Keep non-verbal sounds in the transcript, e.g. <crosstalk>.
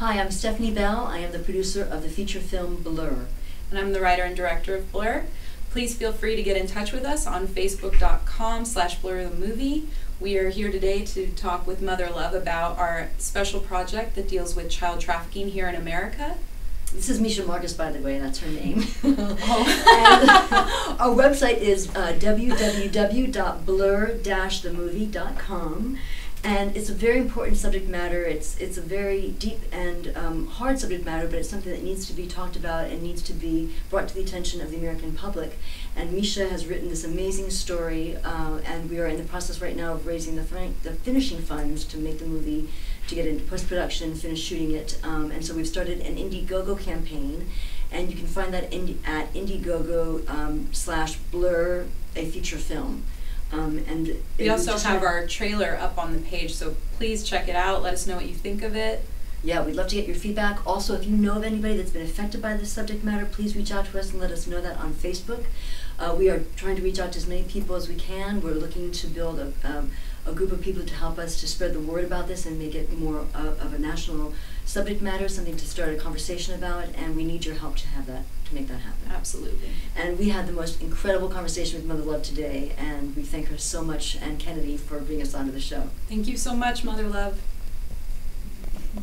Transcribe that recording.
Hi, I'm Stephanie Bell. I am the producer of the feature film Blur. And I'm the writer and director of Blur. Please feel free to get in touch with us on facebook.com slash blur the movie. We are here today to talk with Mother Love about our special project that deals with child trafficking here in America. This is Mischa Marcue, by the way, that's her name. <laughs> Oh. <laughs> Our website is uh, www.blur-themovie.com. And it's a very important subject matter. It's it's a very deep and um, hard subject matter, but it's something that needs to be talked about and needs to be brought to the attention of the American public. And Mischa has written this amazing story, uh, and we are in the process right now of raising the, fin- the finishing funds to make the movie, to get into post production, finish shooting it. Um, and so we've started an Indiegogo campaign, and you can find that in, at Indiegogo um, slash Blur a feature film. Um, and We also have our trailer up on the page, so please check it out. Let us know what you think of it. Yeah, we'd love to get your feedback. Also, if you know of anybody that's been affected by this subject matter, please reach out to us and let us know that on Facebook. Uh, we are trying to reach out to as many people as we can. We're looking to build a, um, a group of people to help us to spread the word about this and make it more uh, of a national subject matter, something to start a conversation about, and we need your help to have that, to make that happen. Absolutely. And we had the most incredible conversation with Mother Love today, and we thank her so much and Kennedy for bringing us onto the show. Thank you so much, Mother Love.